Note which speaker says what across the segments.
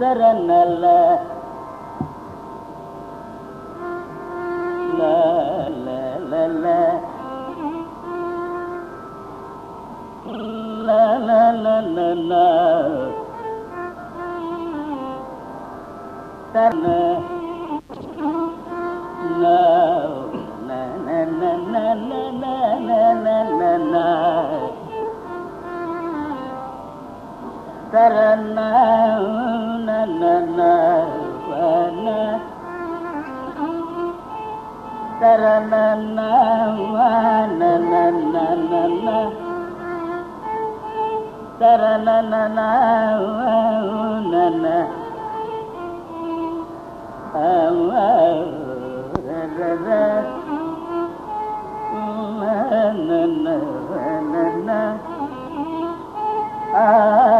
Speaker 1: ಶರಣಲ ಶರಣ ah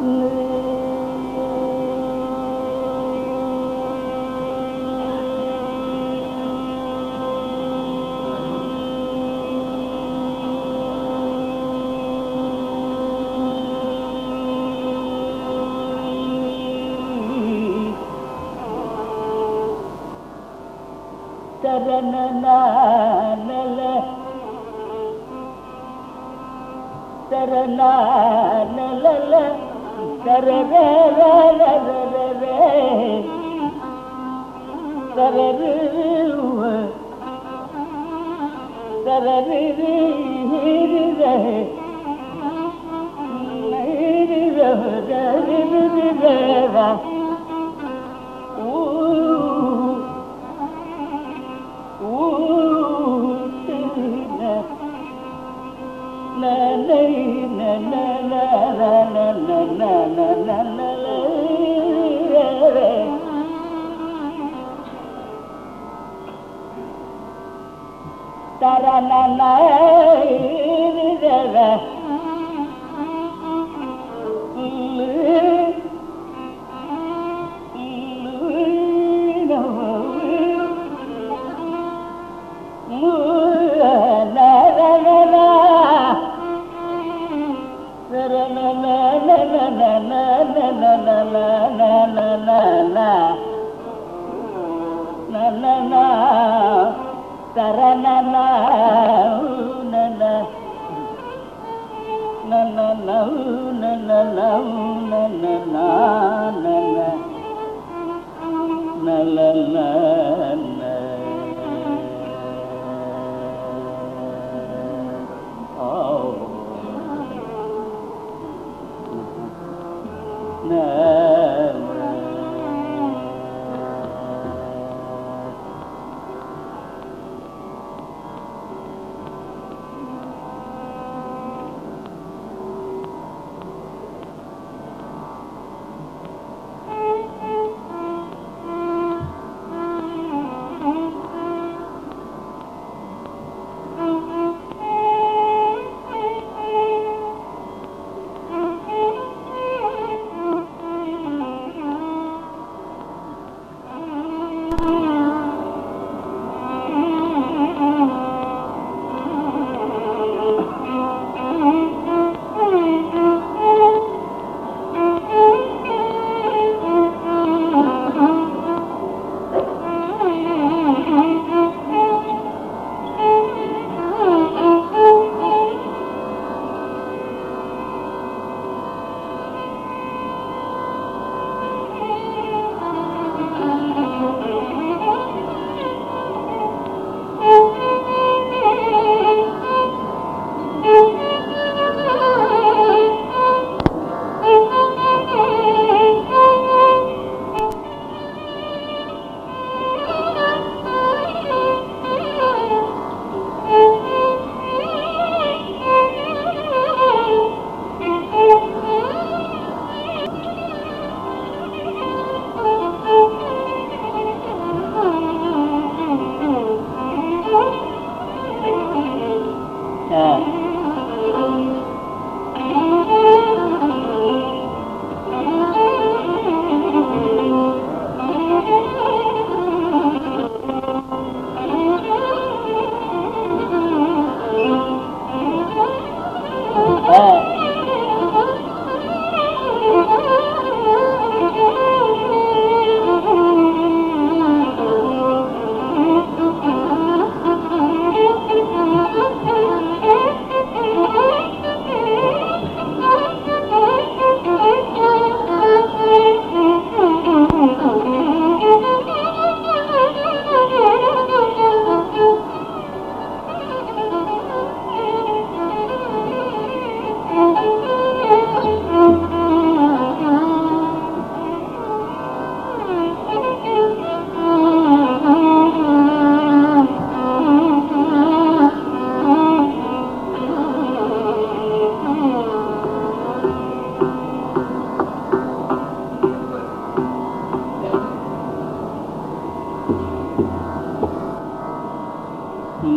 Speaker 1: Na na na na na na సరే రే రే రే రే రే సరే రే సరే రే రే రే రే రే రే రే la la la la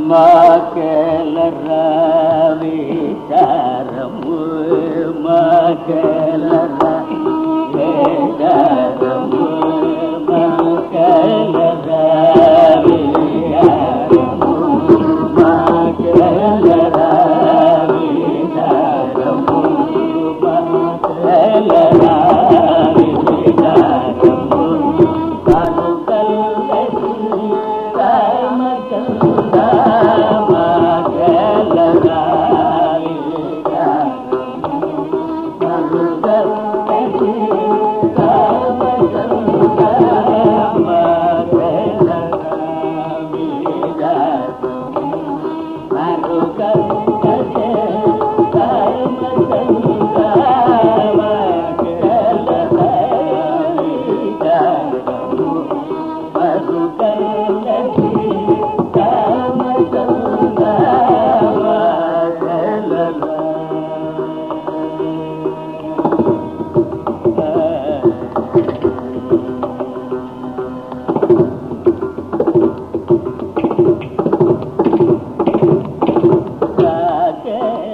Speaker 1: మకల రవితారము మకల రవితారము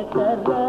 Speaker 1: कर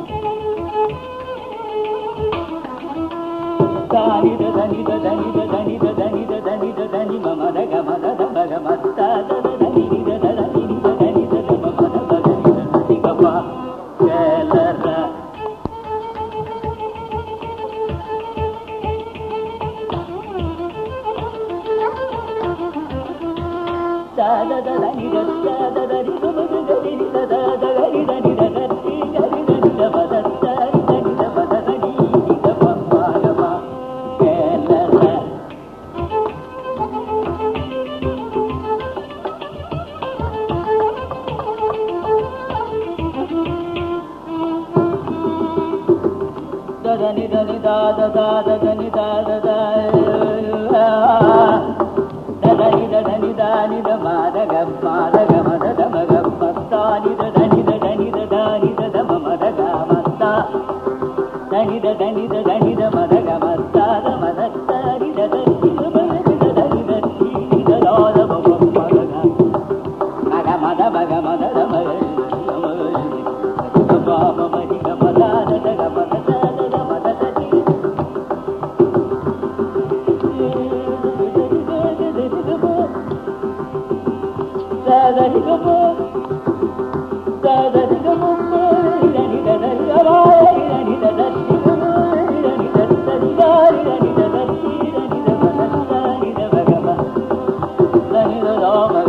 Speaker 1: دني دني دني دني Rama.